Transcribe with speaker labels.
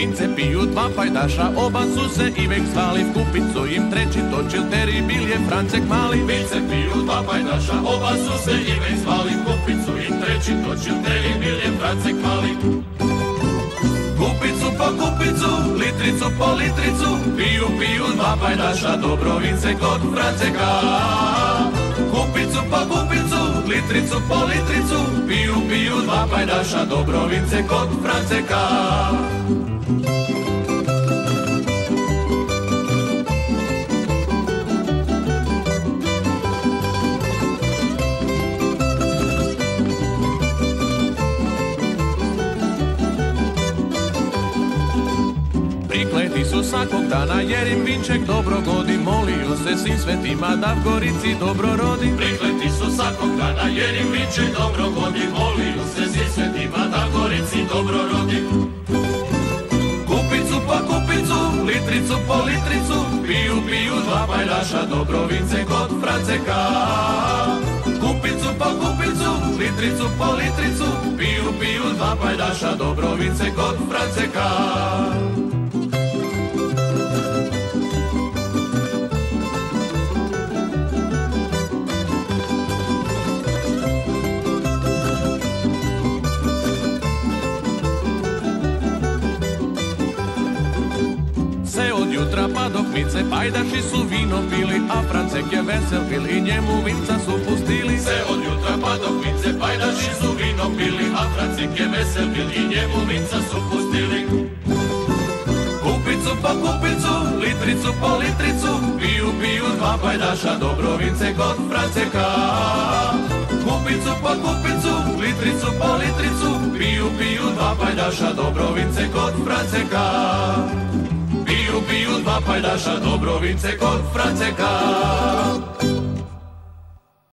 Speaker 1: Vince piju dva pajdaša, oba su se i vek zvali Kupicu im treći točil, teri bil je Francek mali
Speaker 2: Vince piju dva pajdaša, oba su se i vek zvali Kupicu im treći točil, teri bil je Francek mali
Speaker 1: Kupicu po kupicu, litricu po litricu, piju, piju dva pajdaša, Dobrovince kod Franceka. Kupicu po kupicu, litricu po litricu, piju, piju dva pajdaša, Dobrovince kod Franceka. Prikleti su svakog dana jer im vinček dobro godi. Moliju se svim svetima da v Gorici dobro rodi.
Speaker 2: Prikleti su svakog dana jer im vinče dobro godi. Moliju se svi svetima da Gorici dobro rodi.
Speaker 1: Kupicu po kupicu, litricu po litricu Piju, piju dva pajdaša Dobrovince kod Franceka Kupicu po kupicu, litricu po litricu Piju, piju dva pajdaša Dobrovince kod Franceka jutra pa do mice pajdaši su vino pili, a Francek je vesel bil i njemu vinca su pustili.
Speaker 2: Se od jutra pa do mice pajdaši su vino pili A Francek je vesel bil i njemu vinca su pustili
Speaker 1: Kupicu po kupicu, litricu po litricu, piju, piju dva pajdaša, Dobrovince kod Franceka. Kupicu po kupicu, litricu po litricu, piju, piju dva pajdaša, Dobrovince kod Franceka. Piju, dva pajdaša, Dobrovince kod Franceka.